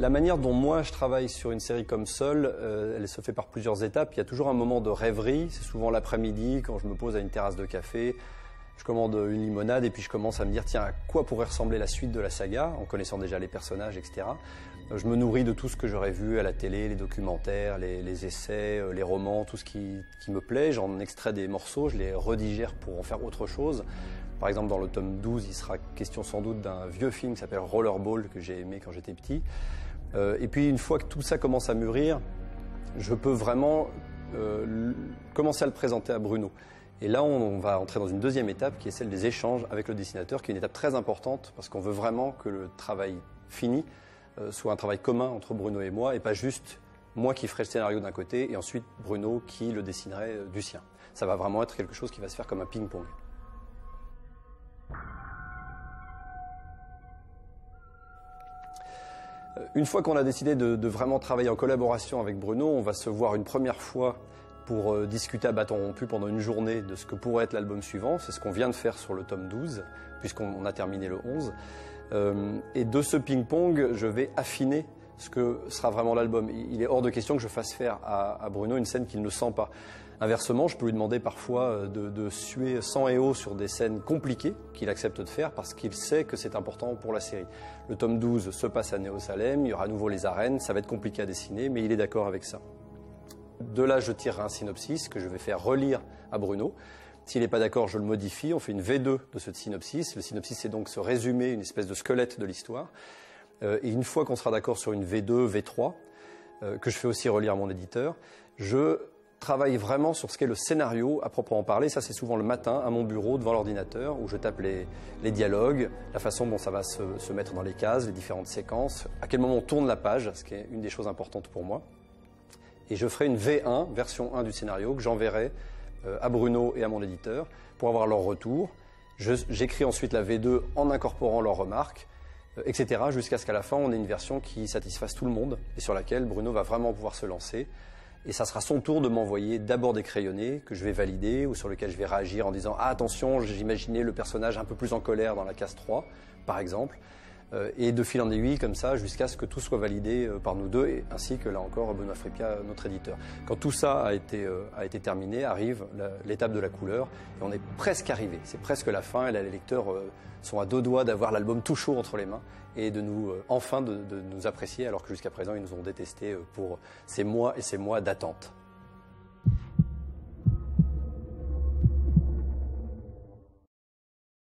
La manière dont moi je travaille sur une série comme Seul, euh, elle se fait par plusieurs étapes. Il y a toujours un moment de rêverie, c'est souvent l'après-midi quand je me pose à une terrasse de café, je commande une limonade et puis je commence à me dire tiens à quoi pourrait ressembler la suite de la saga en connaissant déjà les personnages etc. Je me nourris de tout ce que j'aurais vu à la télé, les documentaires, les, essais, euh, les romans, tout ce qui, me plaît. J'en extrais des morceaux, je les redigère pour en faire autre chose. Par exemple, dans le tome 12, il sera question sans doute d'un vieux film qui s'appelle Rollerball que j'ai aimé quand j'étais petit. Euh, et puis une fois que tout ça commence à mûrir, je peux vraiment euh, commencer à le présenter à Bruno. Et là, on, va entrer dans une deuxième étape qui est celle des échanges avec le dessinateur, qui est une étape très importante parce qu'on veut vraiment que le travail fini euh, soit un travail commun entre Bruno et moi et pas juste moi qui ferai le scénario d'un côté et ensuite Bruno qui le dessinerait du sien. Ça va vraiment être quelque chose qui va se faire comme un ping-pong. Une fois qu'on a décidé de, vraiment travailler en collaboration avec Bruno, on va se voir une première fois pour euh, discuter à bâton rompu pendant une journée de ce que pourrait être l'album suivant. C'est ce qu'on vient de faire sur le tome 12, puisqu'on a terminé le 11. Euh, et de ce ping-pong, je vais affiner ce que sera vraiment l'album. Il est hors de question que je fasse faire à, Bruno une scène qu'il ne sent pas. Inversement, je peux lui demander parfois euh, de, suer sang et eau sur des scènes compliquées qu'il accepte de faire parce qu'il sait que c'est important pour la série. Le tome 12 se passe à Néo-Salem, il y aura à nouveau les arènes, ça va être compliqué à dessiner, mais il est d'accord avec ça. De là, je tire un synopsis que je vais faire relire à Bruno. S'il n'est pas d'accord, je le modifie, on fait une V2 de ce synopsis. Le synopsis, c'est donc ce résumé, une espèce de squelette de l'histoire. Euh, et une fois qu'on sera d'accord sur une V2, V3, euh, que je fais aussi relire à mon éditeur, je travaille vraiment sur ce qu'est le scénario à proprement parler. Ça, c'est souvent le matin à mon bureau devant l'ordinateur où je tape les, dialogues, la façon dont ça va se, mettre dans les cases, les différentes séquences, à quel moment on tourne la page, ce qui est une des choses importantes pour moi. Et je ferai une V1, version 1 du scénario, que j'enverrai euh, à Bruno et à mon éditeur pour avoir leur retour. J'écris ensuite la V2 en incorporant leurs remarques, euh, etc., jusqu'à ce qu'à la fin, on ait une version qui satisfasse tout le monde et sur laquelle Bruno va vraiment pouvoir se lancer et ça sera son tour de m'envoyer d'abord des crayonnés que je vais valider ou sur lesquels je vais réagir en disant ah attention j'imaginais le personnage un peu plus en colère dans la case 3 par exemple et de fil en aiguille comme ça jusqu'à ce que tout soit validé euh, par nous deux et ainsi que là encore Benoît Fripia notre éditeur. Quand tout ça a été, euh, a été terminé arrive l'étape de la couleur et on est presque arrivé, c'est presque la fin et les lecteurs sont à deux doigts d'avoir l'album tout chaud entre les mains et de nous enfin de, de nous apprécier alors que jusqu'à présent ils nous ont détestés pour ces mois et ces mois d'attente.